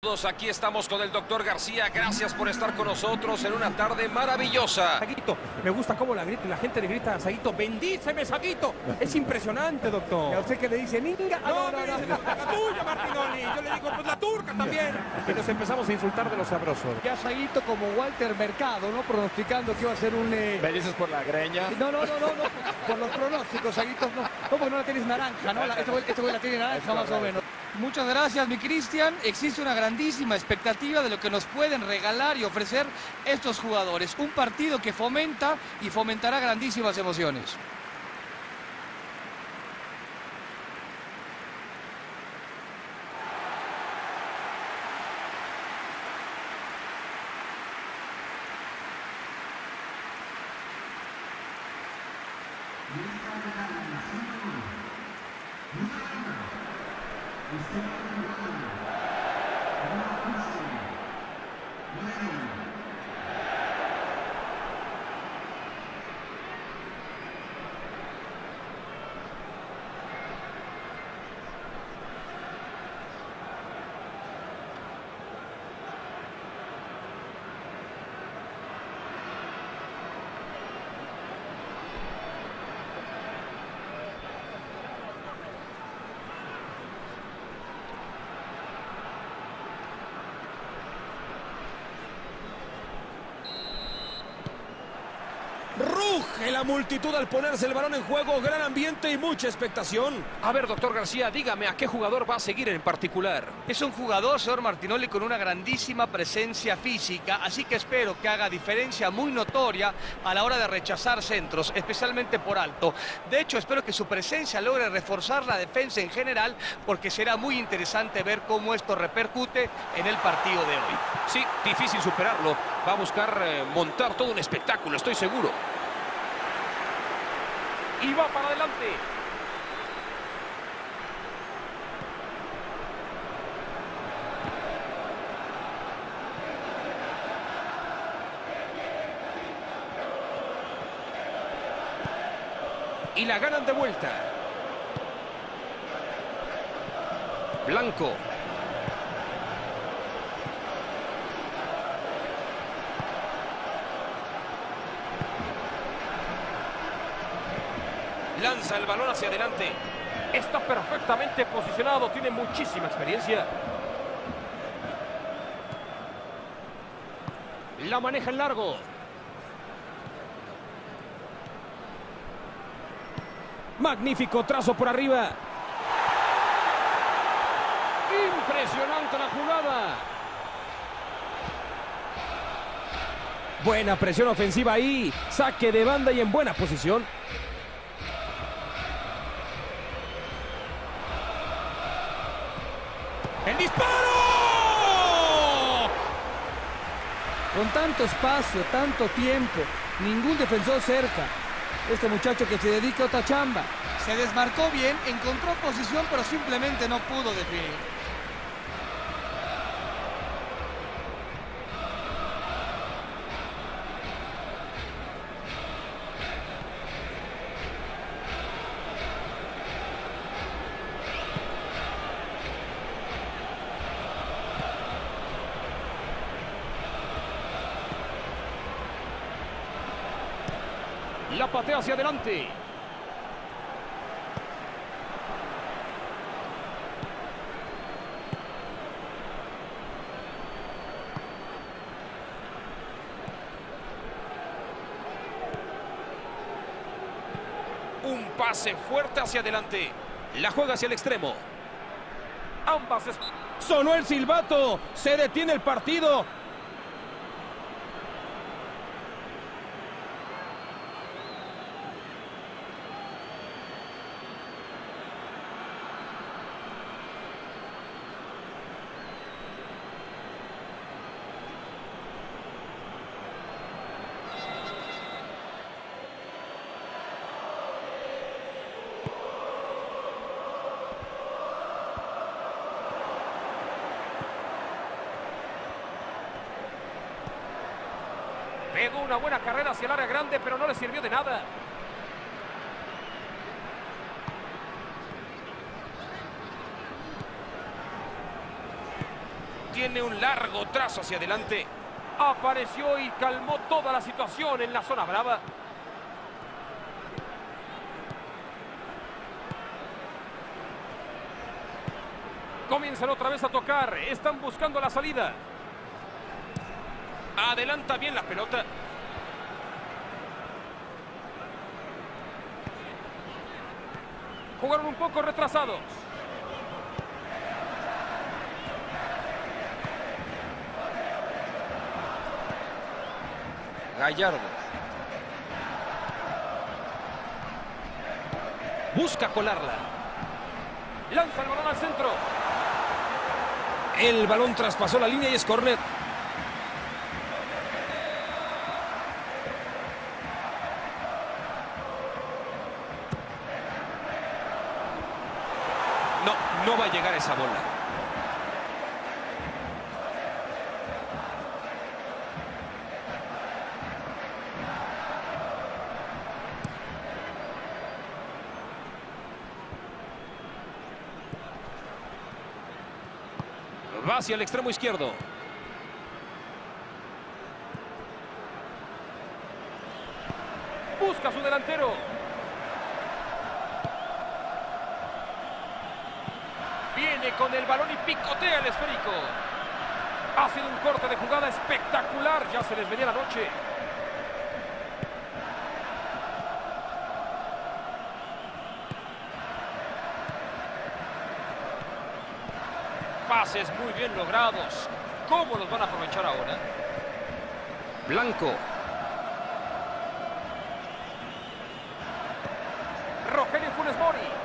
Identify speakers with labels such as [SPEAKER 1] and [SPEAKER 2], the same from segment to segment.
[SPEAKER 1] Todos aquí estamos con el doctor García. Gracias por estar con nosotros en una tarde maravillosa.
[SPEAKER 2] Saguito, me gusta cómo la grita la gente le grita a Saguito, bendíceme, Saguito. Es impresionante, doctor.
[SPEAKER 3] ¿Y a usted que le dice, ninga? Ah,
[SPEAKER 2] No, no, no, la tuya, Martinoli. Yo le digo, pues la turca también. Y nos empezamos a insultar de los sabrosos.
[SPEAKER 3] Ya Saguito como Walter Mercado, ¿no? Pronosticando que iba a ser un... eh,
[SPEAKER 4] ¿Me dices por la greña?
[SPEAKER 3] No, no, no, no, no. Por los pronósticos, Saguito. No, no porque no la tienes naranja, ¿no? La- Este güey este güey la tiene naranja más o menos.
[SPEAKER 5] Muchas gracias, mi Cristian. Existe una grandísima expectativa de lo que nos pueden regalar y ofrecer estos jugadores. Un partido que fomenta y fomentará grandísimas emociones.
[SPEAKER 6] La multitud al ponerse el balón en juego, gran ambiente y mucha expectación.
[SPEAKER 1] A ver, doctor García, dígame a qué jugador va a seguir en particular.
[SPEAKER 5] Es un jugador, señor Martinoli, con una grandísima presencia física, así que espero que haga diferencia muy notoria a la hora de rechazar centros, especialmente por alto. De hecho, espero que su presencia logre reforzar la defensa en general, porque será muy interesante ver cómo esto repercute en el partido de hoy.
[SPEAKER 1] Sí, difícil superarlo. Va a buscar eh, montar todo un espectáculo, estoy seguro. Y va para adelante. Y la ganan de vuelta. Blanco. Lanza el balón hacia adelante.
[SPEAKER 2] Está perfectamente posicionado, tiene muchísima experiencia. La maneja en largo. Magnífico trazo por arriba. Impresionante la jugada. Buena presión ofensiva ahí. Saque de banda y en buena posición. ¡El disparo!
[SPEAKER 3] Con tanto espacio, tanto tiempo, ningún defensor cerca. Este muchacho que se dedica a otra chamba.
[SPEAKER 5] Se desmarcó bien, encontró posición, pero simplemente no pudo definir.
[SPEAKER 2] La patea hacia adelante.
[SPEAKER 1] Un pase fuerte hacia adelante. La juega hacia el extremo.
[SPEAKER 2] Ambas. Sonó el silbato. Se detiene el partido.
[SPEAKER 1] Pegó una buena carrera hacia el área grande, pero no le sirvió de nada. tiene un largo trazo hacia adelante.
[SPEAKER 2] Apareció y calmó toda la situación en la zona brava. Comienzan otra vez a tocar. Están buscando la salida.
[SPEAKER 1] Adelanta bien la pelota.
[SPEAKER 2] Jugaron un poco retrasados.
[SPEAKER 1] Gallardo. Busca colarla.
[SPEAKER 2] Lanza el balón al centro.
[SPEAKER 6] El balón traspasó la línea y es córner.
[SPEAKER 1] Esa bola.
[SPEAKER 6] Va hacia el extremo izquierdo.
[SPEAKER 2] Busca su delantero. Con el balón y picotea el esférico. Ha sido un corte de jugada espectacular. Ya se les venía la noche.
[SPEAKER 1] Pases muy bien logrados. ¿Cómo los van a aprovechar ahora?
[SPEAKER 6] Blanco.
[SPEAKER 2] Rogelio Funes Mori.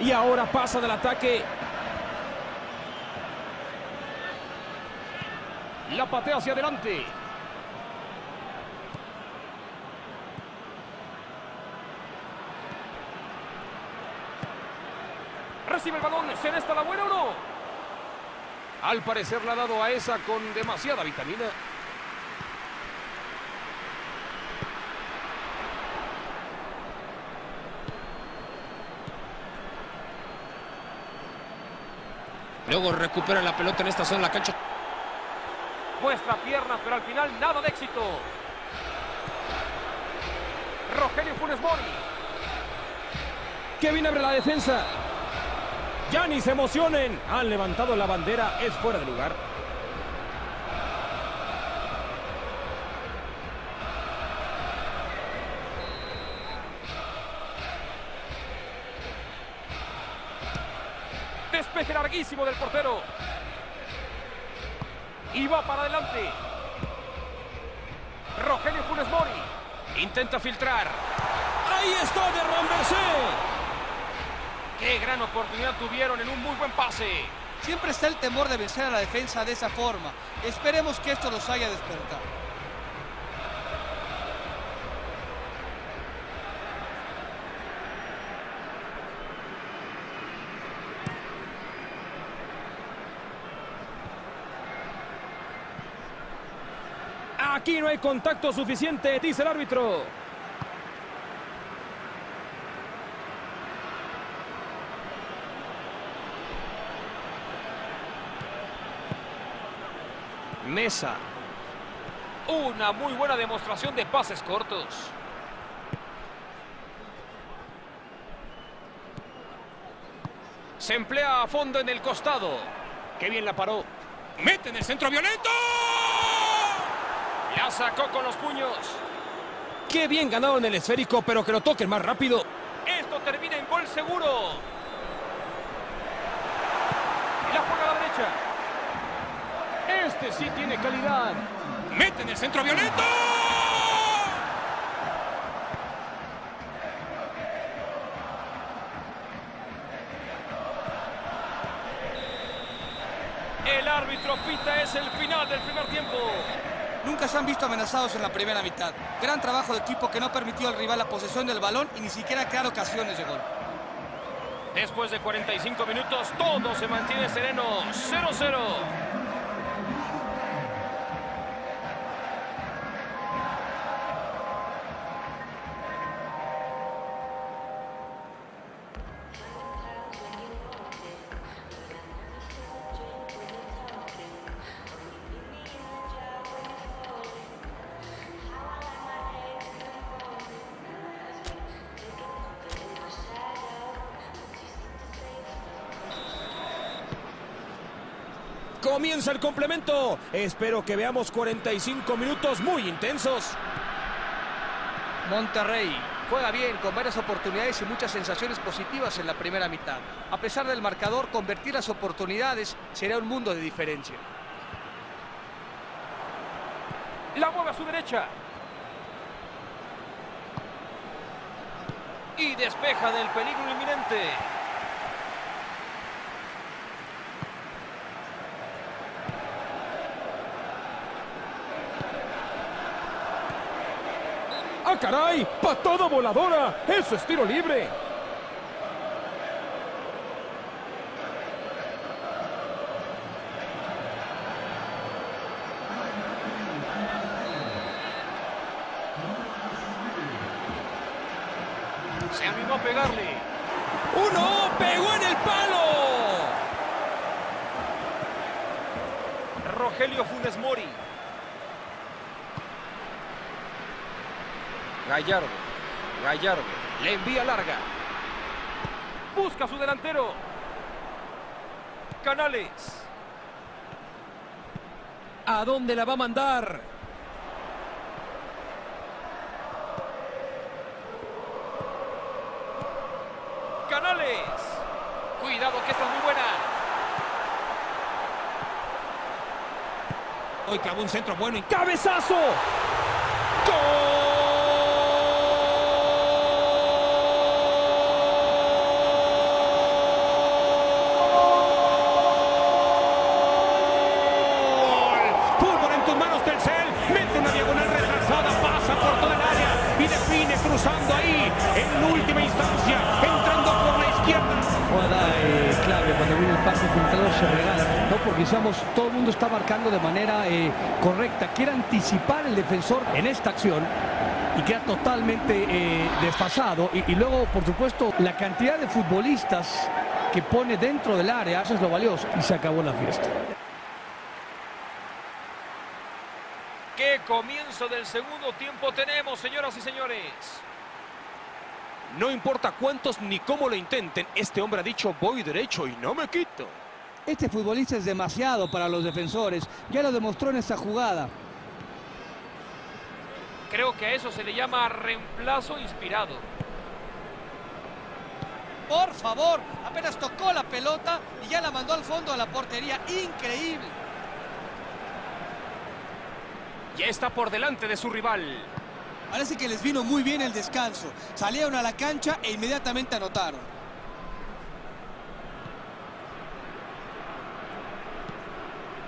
[SPEAKER 6] Y ahora pasa del ataque.
[SPEAKER 2] La patea hacia adelante. Recibe el balón. ¿Será esta la buena o no?
[SPEAKER 6] Al parecer la ha dado a esa con demasiada vitamina. Luego recupera la pelota en esta zona de la cancha.
[SPEAKER 2] Muestra piernas, pero al final nada de éxito. Rogelio Funes Mori.
[SPEAKER 6] Kevin abre la defensa. Ya ni se emocionen. Han levantado la bandera. Es fuera de lugar.
[SPEAKER 2] Del portero. Y va para adelante. Rogelio Funes Mori.
[SPEAKER 1] Intenta filtrar.
[SPEAKER 6] Ahí está de Rambercé.
[SPEAKER 1] Qué gran oportunidad tuvieron en un muy buen pase.
[SPEAKER 5] Siempre está el temor de vencer a la defensa de esa forma. Esperemos que esto los haya despertado.
[SPEAKER 6] Aquí no hay contacto suficiente, dice el árbitro. Mesa.
[SPEAKER 1] Una muy buena demostración de pases cortos. Se emplea a fondo en el costado.
[SPEAKER 6] Qué bien la paró.
[SPEAKER 1] Mete en el centro violento. La sacó con los puños.
[SPEAKER 6] Qué bien ganado en el esférico, pero que lo toquen más rápido.
[SPEAKER 2] Esto termina en gol seguro. Y la juega a la derecha. Este sí tiene calidad.
[SPEAKER 1] Mete en el centro violento.
[SPEAKER 2] El árbitro pita es el final del primer tiempo.
[SPEAKER 5] Nunca se han visto amenazados en la primera mitad. Gran trabajo de equipo que no permitió al rival la posesión del balón y ni siquiera crear ocasiones de gol.
[SPEAKER 2] Después de 45 minutos, todo se mantiene sereno. 0-0. Comienza el complemento. Espero que veamos 45 minutos muy intensos.
[SPEAKER 5] Monterrey juega bien, con varias oportunidades y muchas sensaciones positivas en la primera mitad. A pesar del marcador, convertir las oportunidades será un mundo de diferencia.
[SPEAKER 7] La mueve a su derecha. Y despeja del peligro inminente.
[SPEAKER 2] Caray! ¡Patada voladora! ¡Eso es tiro libre!
[SPEAKER 7] Se animó a pegarle.
[SPEAKER 2] ¡Uno! ¡Pegó en el palo!
[SPEAKER 7] Rogelio Funes Mori.
[SPEAKER 8] Gallardo. Gallardo. Le envía larga.
[SPEAKER 7] Busca a su delantero. Canales.
[SPEAKER 2] ¿A dónde la va a mandar?
[SPEAKER 7] Canales. Cuidado que esta es muy buena.
[SPEAKER 2] Hoy clavó un centro bueno y ¡cabezazo! ¡Gol!
[SPEAKER 9] Todo el mundo está marcando de manera eh, correcta. Quiere anticipar el defensor en esta acción y queda totalmente eh, desfasado. Y, y luego, por supuesto, la cantidad de futbolistas que pone dentro del área, eso es lo valioso. Y se acabó la fiesta.
[SPEAKER 7] ¿Qué comienzo del segundo tiempo tenemos, señoras y señores?
[SPEAKER 2] No importa cuántos ni cómo lo intenten, este hombre ha dicho voy derecho y no me quito.
[SPEAKER 9] Este futbolista es demasiado para los defensores. Ya lo demostró en esta jugada.
[SPEAKER 7] Creo que a eso se le llama reemplazo inspirado.
[SPEAKER 5] Por favor, apenas tocó la pelota y ya la mandó al fondo de la portería. Increíble.
[SPEAKER 2] Ya está por delante de su rival.
[SPEAKER 10] Parece que les vino muy bien el descanso. Salieron a la cancha e inmediatamente anotaron.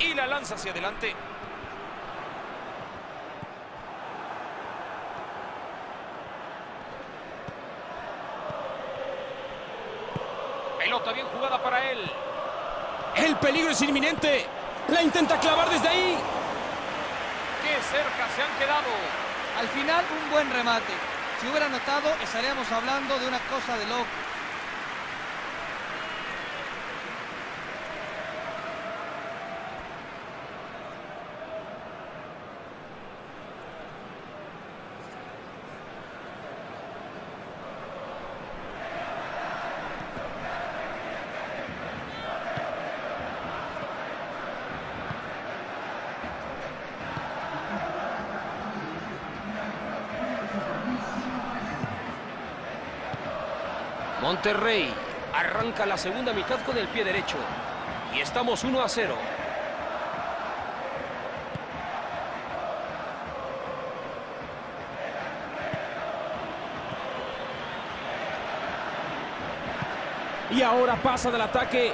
[SPEAKER 7] Y la lanza hacia adelante. Pelota bien jugada para él.
[SPEAKER 2] El peligro es inminente. La intenta clavar desde ahí.
[SPEAKER 7] Qué cerca se han quedado.
[SPEAKER 5] Al final, un buen remate. Si hubiera anotado, estaríamos hablando de una cosa de loco.
[SPEAKER 8] Monterrey arranca la segunda mitad con el pie derecho. Y estamos 1 a 0.
[SPEAKER 2] Y ahora pasa del ataque.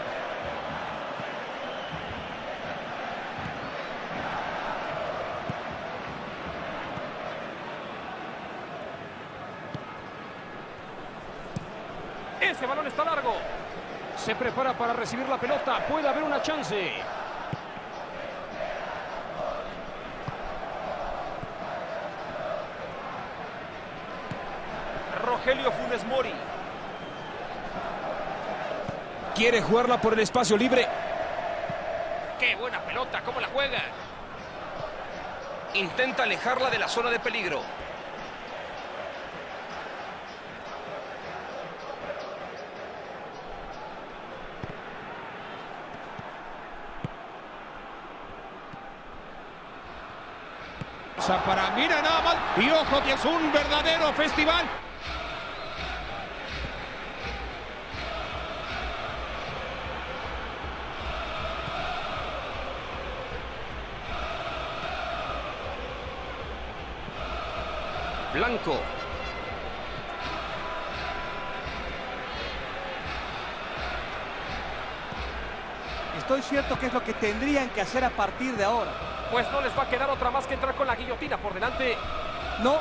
[SPEAKER 7] Ese balón está largo. Se prepara para recibir la pelota. Puede haber una chance. Rogelio Funes Mori.
[SPEAKER 2] Quiere jugarla por el espacio libre.
[SPEAKER 7] ¡Qué buena pelota! ¿Cómo la juega?
[SPEAKER 8] Intenta alejarla de la zona de peligro.
[SPEAKER 11] Para, mira nada más. Y ojo que es un verdadero festival.
[SPEAKER 2] Blanco.
[SPEAKER 5] Estoy cierto que es lo que tendrían que hacer a partir de ahora.
[SPEAKER 12] Pues no les va a quedar otra más que entrar con la guillotina por delante.
[SPEAKER 5] No,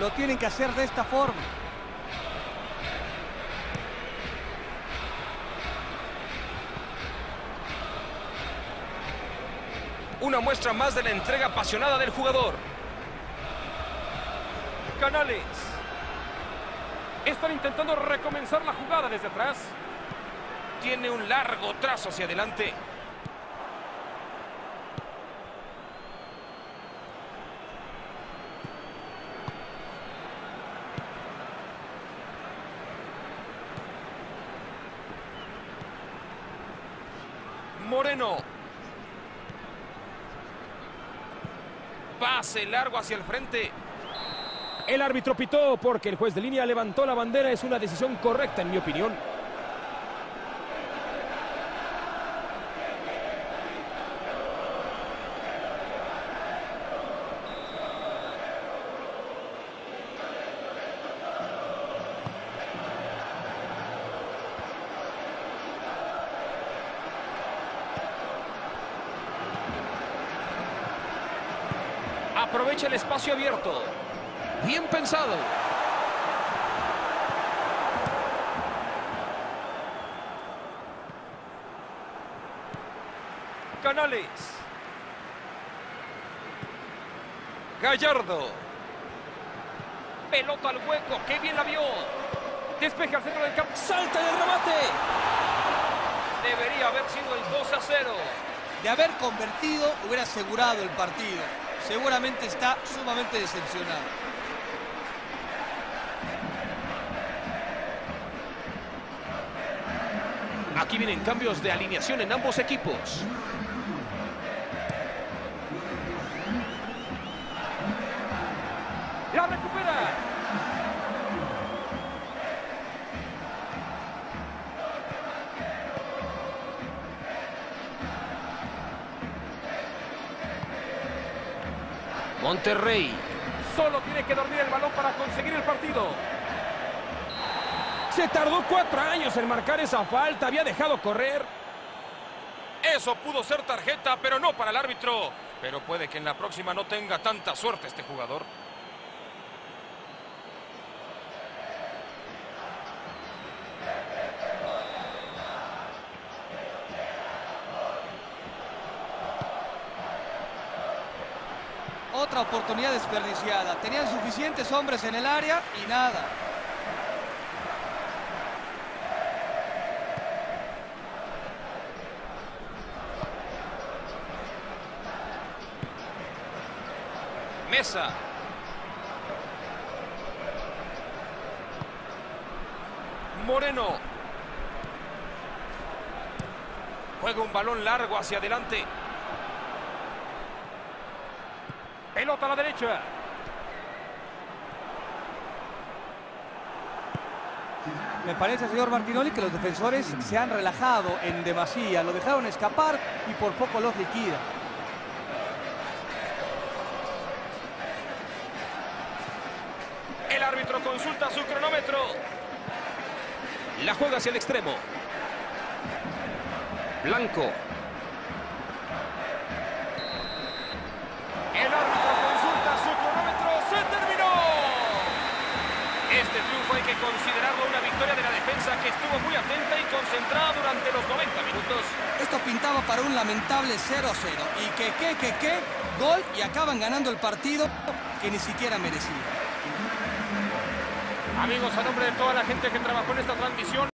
[SPEAKER 5] lo tienen que hacer de esta forma.
[SPEAKER 2] Una muestra más de la entrega apasionada del jugador.
[SPEAKER 12] Canales. Están intentando recomenzar la jugada desde atrás.
[SPEAKER 2] Tiene un largo trazo hacia adelante. Pase largo hacia el frente.
[SPEAKER 12] El árbitro pitó porque el juez de línea levantó la bandera. Es una decisión correcta en mi opinión.
[SPEAKER 2] Aprovecha el espacio abierto. Bien pensado. Canales. Gallardo. Pelota al hueco. ¡Qué bien la vio!
[SPEAKER 12] Despeja al centro del campo.
[SPEAKER 2] ¡Salta del remate! Debería haber sido el 2 a 0.
[SPEAKER 5] De haber convertido, hubiera asegurado el partido. Seguramente está sumamente decepcionado.
[SPEAKER 2] Aquí vienen cambios de alineación en ambos equipos. Monterrey.
[SPEAKER 12] Solo tiene que dormir el balón para conseguir el partido. Se tardó cuatro años en marcar esa falta. Había dejado correr.
[SPEAKER 2] Eso pudo ser tarjeta, pero no para el árbitro. Pero puede que en la próxima no tenga tanta suerte este jugador.
[SPEAKER 5] Otra oportunidad desperdiciada. Tenían suficientes hombres en el área y nada.
[SPEAKER 2] Mesa. Moreno. Juega un balón largo hacia adelante.
[SPEAKER 12] Pelota a la derecha.
[SPEAKER 5] Me parece, señor Martinoli, que los defensores se han relajado en demasía. Lo dejaron escapar y por poco los liquida.
[SPEAKER 2] El árbitro consulta su cronómetro. La juega hacia el extremo. Blanco. Que estuvo muy atenta y concentrada durante los 90 minutos.
[SPEAKER 5] Esto pintaba para un lamentable 0-0. Y que, que, que, que, gol y acaban ganando el partido que ni siquiera merecían.
[SPEAKER 12] Amigos, a nombre de toda la gente que trabajó en esta transmisión.